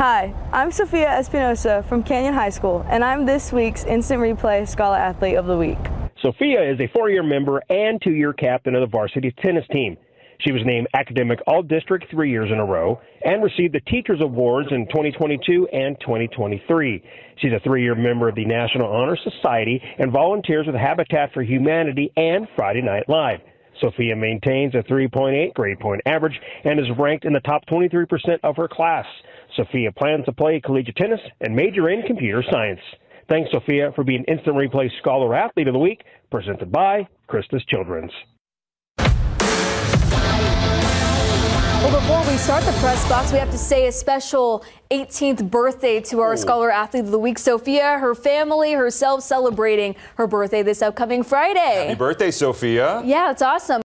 Hi, I'm Sofia Espinosa from Canyon High School, and I'm this week's Instant Replay Scholar Athlete of the Week. Sofia is a four year member and two year captain of the varsity tennis team. She was named Academic All District three years in a row and received the Teachers Awards in 2022 and 2023. She's a three year member of the National Honor Society and volunteers with Habitat for Humanity and Friday Night Live. Sofia maintains a 3.8 grade point average and is ranked in the top 23% of her class. Sofia plans to play collegiate tennis and major in computer science. Thanks, Sofia, for being Instant Replay Scholar Athlete of the Week, presented by Christus Children's. Well, before we start the press box, we have to say a special 18th birthday to our Ooh. Scholar Athlete of the Week, Sofia. Her family, herself celebrating her birthday this upcoming Friday. Happy birthday, Sofia. Yeah, it's awesome.